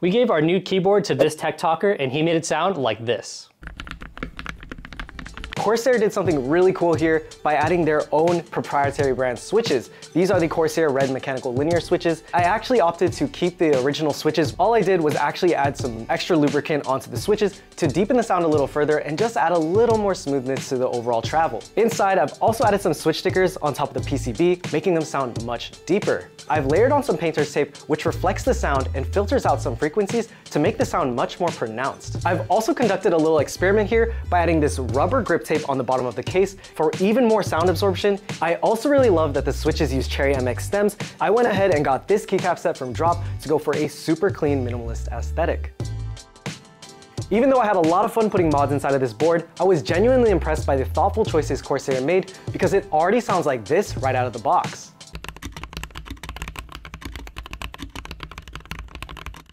We gave our new keyboard to this TikToker and he made it sound like this. Corsair did something really cool here by adding their own proprietary brand switches. These are the Corsair Red mechanical linear switches. I actually opted to keep the original switches. All I did was actually add some extra lubricant onto the switches to deepen the sound a little further and just add a little more smoothness to the overall travel. Inside, I've also added some switch stickers on top of the PCB, making them sound much deeper. I've layered on some painter's tape which reflects the sound and filters out some frequencies to make the sound much more pronounced. I've also conducted a little experiment here by adding this rubber grip tape tape on the bottom of the case for even more sound absorption. I also really love that the switches use Cherry MX stems. I went ahead and got this keycap set from Drop to go for a super clean minimalist aesthetic. Even though I had a lot of fun putting mods inside of this board, I was genuinely impressed by the thoughtful choices Corsair made because it already sounds like this right out of the box.